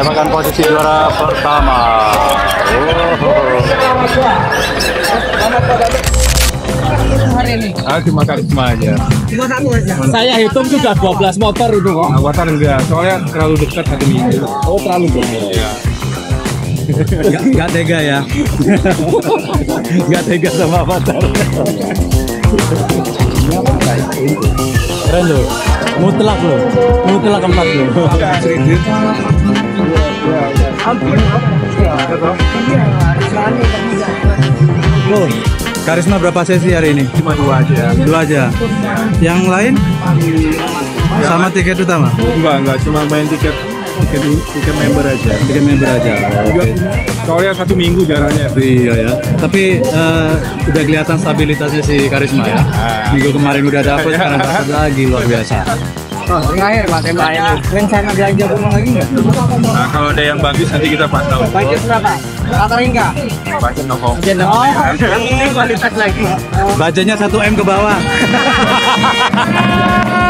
mutlak mendapatkan posisi juara pertama. Oh. hari ini? Ah, cuma karisma aja. Cuma satu aja. Saya hitung sudah 12 motor itu kok. Avatar enggak, soalnya terlalu dekat satu minggu. Oh, terlalu dekat. Ya. Gak, gak tega ya. gak tega sama Avatar. Keren loh. Mutlak loh. Mutlak keempat loh. Loh, Karisma berapa sesi hari ini? Cuma dua aja. Dua aja. Yang lain? Sama tiket utama? Enggak, enggak, cuma main tiket tiket tiket member aja. Tiket member aja. Juga, soalnya satu minggu jaraknya. Iya ya. Tapi eh, udah kelihatan stabilitasnya si Karisma ya. Minggu kemarin udah dapet, sekarang dapat lagi luar biasa. Oh, terakhir Pak tembaknya. Rencana belanja rumah lagi nggak? Nah, kalau ada yang bagus nanti kita pantau. Budget berapa? Kata enggak? Baca nongkrong. Agenda. Oh, yang penting kualitas lagi. Budgetnya 1 M ke bawah.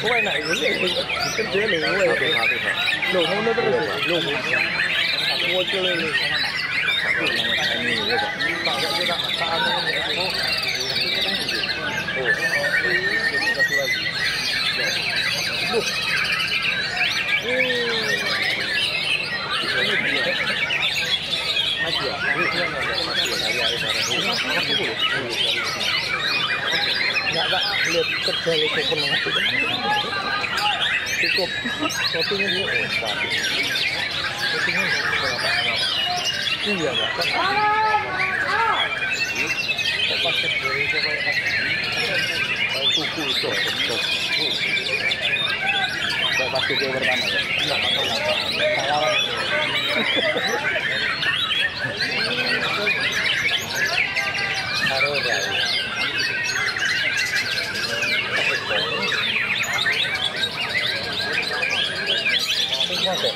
ก็ไปไหนก็เจ๊เจ๊หนูเลยหนูเขาไม่ได้เลยหนูวัวเจอเลยลูกอืม Aquí, aquí, aquí, aquí, aquí, aquí, aquí, aquí, aquí, aquí, aquí, Pak. Kok pas kerja itu kayak pas kayak kuku itu, betul. Kayak pas kerja pertama ya? Enggak, pas apa? Salah. Harus ya. Dari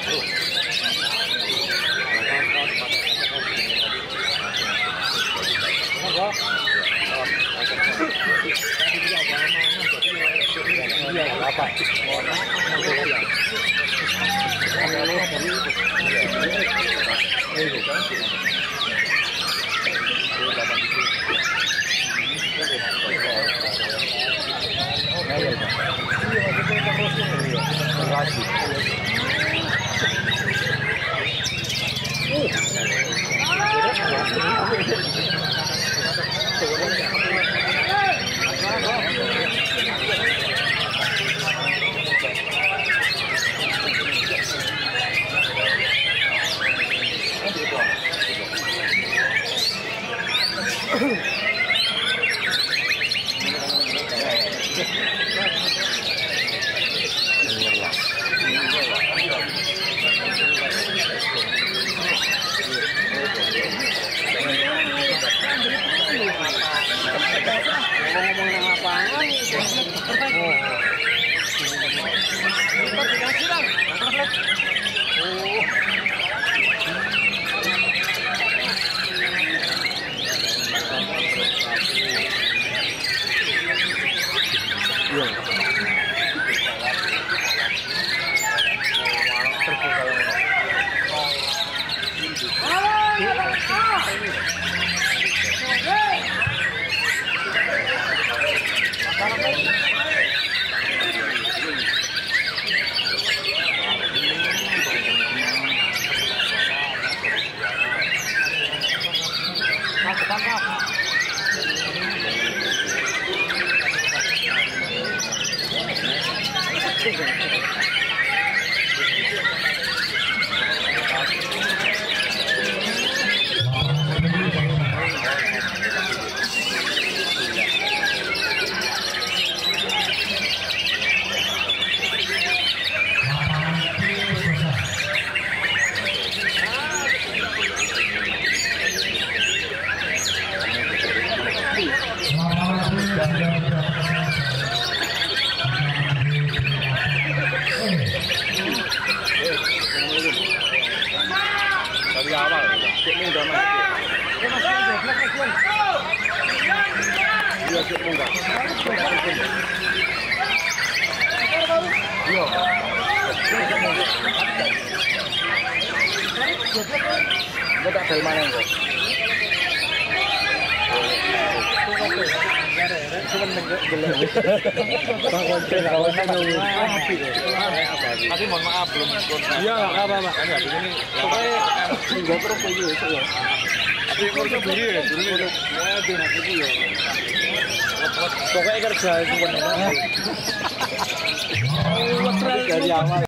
cigarette. Iya cek muda. Iya. Cek muda. Lo tak dari mana kawan Tapi mohon maaf belum Iya nggak apa-apa. Pokoknya terus itu ya. Pokoknya kerja itu benar. Dari awal.